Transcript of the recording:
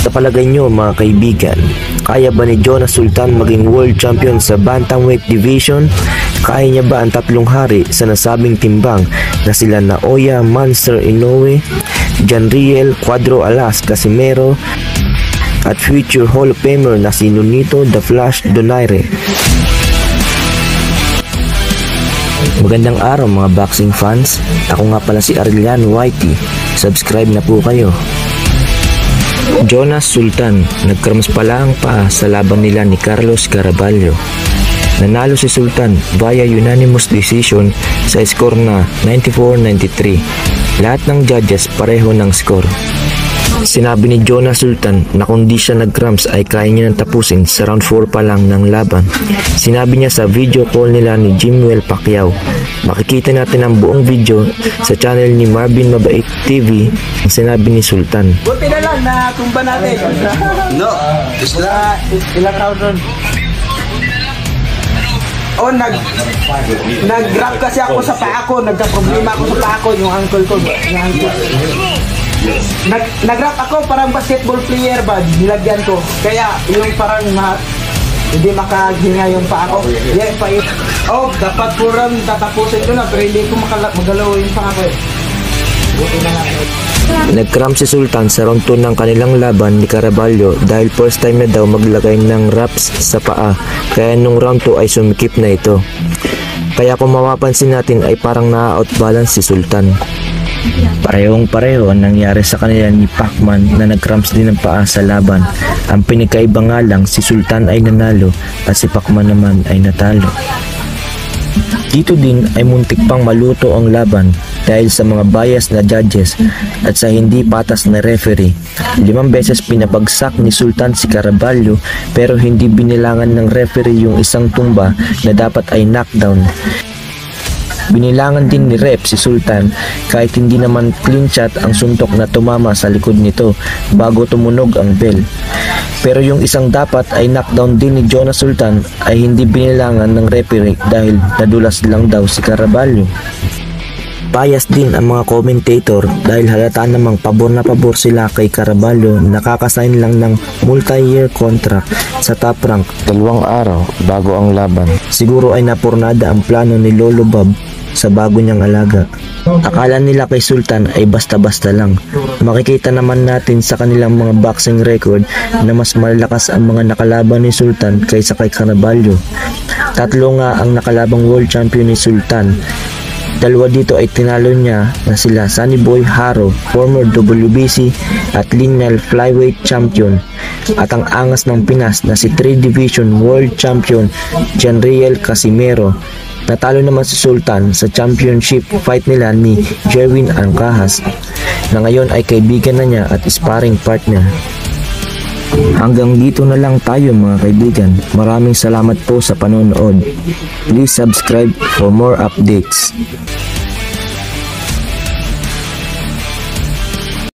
Sa palagay nyo mga kaibigan, kaya ba ni Jonas Sultan maging world champion sa Bantamweight Division? Kaya niya ba ang tatlong hari sa nasabing timbang na sila Naoya Monster Inoue, Janriel Cuadro Alas Casimero, at future Hall of Famer na si Nonito The Flash Donaire? Magandang araw mga boxing fans. Ako nga pala si Arlian Whitey. Subscribe na po kayo. Jonas Sultan, nagkarmas pala ang paa sa laban nila ni Carlos Caraballo. Nanalo si Sultan via unanimous decision sa score na 94-93. Lahat ng judges pareho ng score. Sinabi ni Jonas Sultan na kung di siya nag-cramps ay kaya niya nang tapusin sa round 4 pa lang ng laban. Sinabi niya sa video call nila ni Jimwell Pacquiao. Makikita natin ang buong video sa channel ni Marvin Mabait TV ang sinabi ni Sultan. Buti na lang na tumba natin. No, isla. Ilang round ron? Oh, nag nag-grab kasi ako sa paa ko, nagka-problema ako sa paa ko, yung ankle ko, yung ankle. Nag nag-rap ako parang basketball player ba, nilagyan ko. Kaya yung parang ma hindi makahinga yung paa ko. Yeah, pa Oh, dapat kurang tatapusin ko na pero hindi ko magalaw yung paa ko. eh. Buti na lang. Nag-cramp si Sultan sa round 2 ng kanilang laban ni Caraballo dahil first time na daw maglagay ng wraps sa paa kaya nung round 2 ay sumikip na ito. Kaya kung mapapansin natin ay parang na-outbalance si Sultan. Parehong pareho ang nangyari sa kanila ni Pacman na nag-cramps din ng paa sa laban. Ang pinagkaiba nga lang si Sultan ay nanalo at si Pacman naman ay natalo. Dito din ay muntik pang maluto ang laban dahil sa mga bias na judges at sa hindi patas na referee. Limang beses pinabagsak ni Sultan si Caraballo pero hindi binilangan ng referee yung isang tumba na dapat ay knockdown. Binilangan din ni Rep si Sultan kahit hindi naman clean shot ang suntok na tumama sa likod nito bago tumunog ang bell. Pero yung isang dapat ay knockdown din ni Jonas Sultan ay hindi binilangan ng referee dahil nadulas lang daw si Caraballo. Bias din ang mga commentator dahil halata namang pabor na pabor sila kay Caraballo nakakasign lang ng multi-year contract sa top rank dalawang araw bago ang laban. Siguro ay napurnada ang plano ni Lolo Bob sa bago niyang alaga. Akala nila kay Sultan ay basta-basta lang. Makikita naman natin sa kanilang mga boxing record na mas malalakas ang mga nakalaban ni Sultan kaysa kay Caraballo. Tatlo nga ang nakalabang world champion ni Sultan Dalawa dito ay tinalo niya na sila Sunny Boy Haro, former WBC at lineal flyweight champion at ang angas ng Pinas na si 3 Division World Champion Janriel Casimero. Natalo naman si Sultan sa championship fight nila ni Jerwin Angkahas na ngayon ay kaibigan na niya at sparring partner. Hanggang dito na lang tayo mga kaibigan. Maraming salamat po sa panonood. Please subscribe for more updates.